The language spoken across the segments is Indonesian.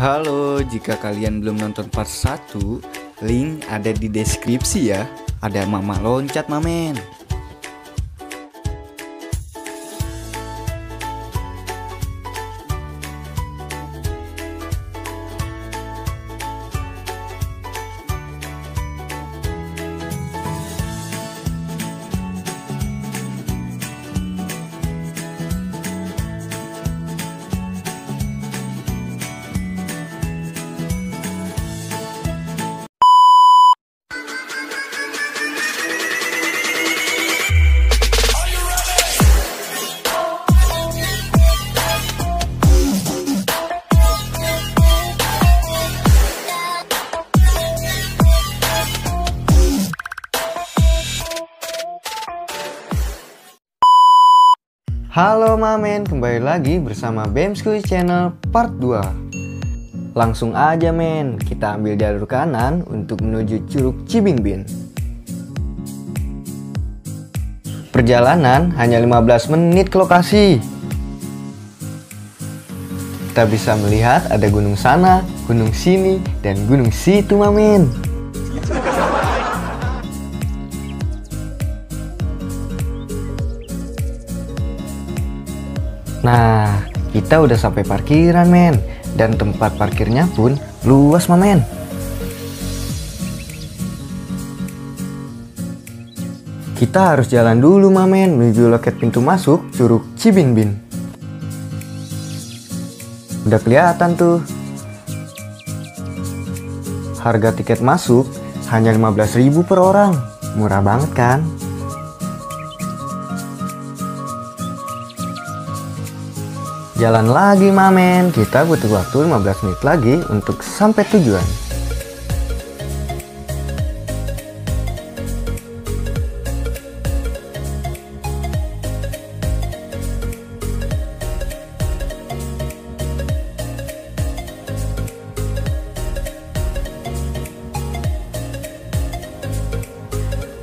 Halo, jika kalian belum nonton part 1, link ada di deskripsi ya. Ada Mama Loncat Mamen. Halo Mamen, kembali lagi bersama Bemskuy Channel part 2 Langsung aja men, kita ambil jalur kanan untuk menuju Curug Cibingbin. Perjalanan hanya 15 menit ke lokasi. Kita bisa melihat ada gunung sana, gunung sini, dan gunung situ Mamen Nah, kita udah sampai parkiran, men. Dan tempat parkirnya pun luas, mamen. Kita harus jalan dulu, mamen, menuju loket pintu masuk Curug Cibinbin. Udah kelihatan tuh. Harga tiket masuk hanya 15.000 per orang. Murah banget kan? Jalan lagi mamen, kita butuh waktu 15 menit lagi untuk sampai tujuan.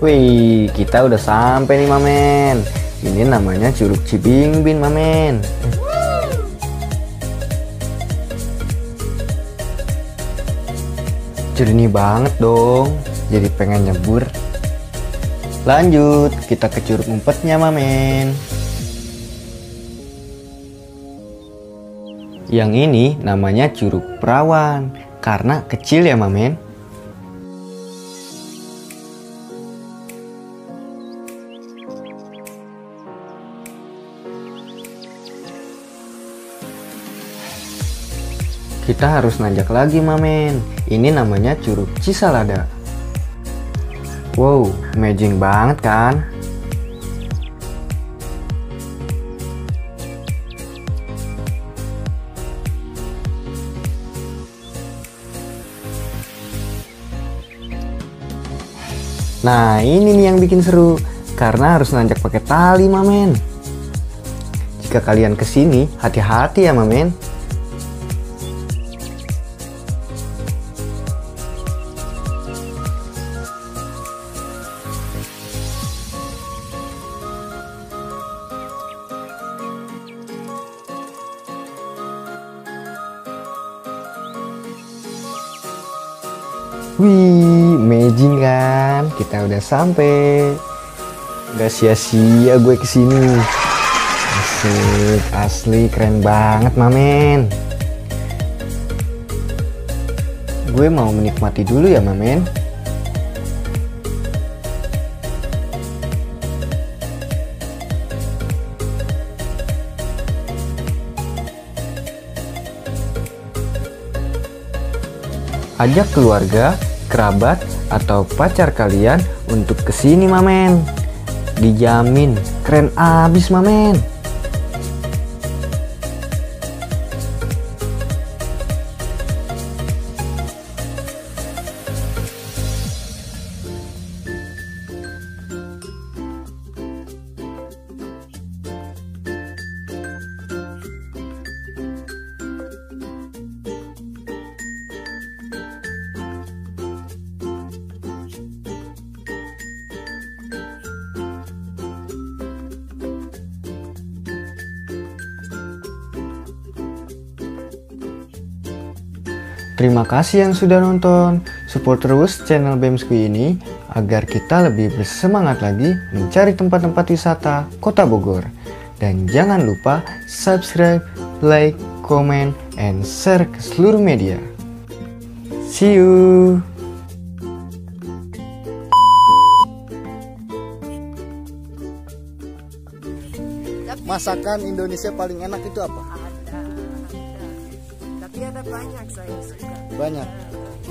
Wih, kita udah sampai nih mamen. Ini namanya Curug Cibingbin mamen. Jernih banget dong, jadi pengen nyebur. Lanjut, kita ke curug umpetnya, mamen. Yang ini namanya curug perawan, karena kecil ya, mamen. Kita harus nanjak lagi mamen. Ini namanya Curug Cisalada. Wow, amazing banget kan? Nah, ini nih yang bikin seru. Karena harus nanjak pakai tali, mamen. Jika kalian ke sini, hati-hati ya, mamen. Wih, amazing kan? Kita udah sampai. Gak sia-sia gue ke sini. Asik, asli keren banget, mamen. Gue mau menikmati dulu ya, mamen. Ajak keluarga, kerabat, atau pacar kalian untuk ke sini mamen. Dijamin keren abis mamen. Terima kasih yang sudah nonton. Support terus channel Bemsku ini agar kita lebih bersemangat lagi mencari tempat-tempat wisata Kota Bogor. Dan jangan lupa subscribe, like, comment, and share ke seluruh media. See you. Masakan Indonesia paling enak itu apa? Ada banyak saya suka Banyak.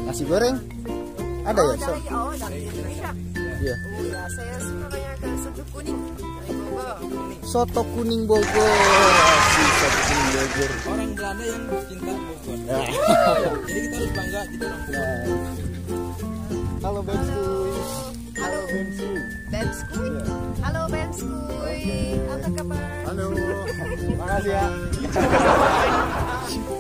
Nasi goreng? Ada oh, ya? So, dari oh dari Indonesia iya. oh ya saya suka banyak soto kuning Bogor Soto kuning Bogor. Asik, soto kuning Bogor. orang Belanda yang cinta Bogor. Ya. Jadi kita harus bangga gitu dong. Nah. Halo Bemsku. Halo Bemsku. Bemskuy halo Bemskuy apa kabar Halo. Makasih ya.